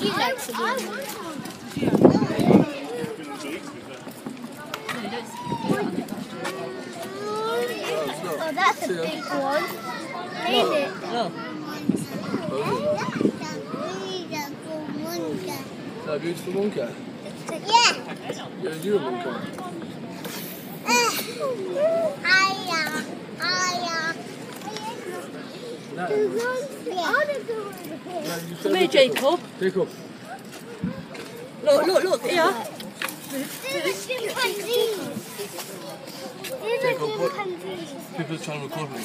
Oh, that's a big one. Ain't it? No. Is that a beautiful monkey? Yeah. Yeah, you a monkey. No. Yeah. Come here, Jacob. Jacob. Look, look, look, here. There's a chimpanzee. There's a Jacob, what- chimpanzee. People's trying to record me.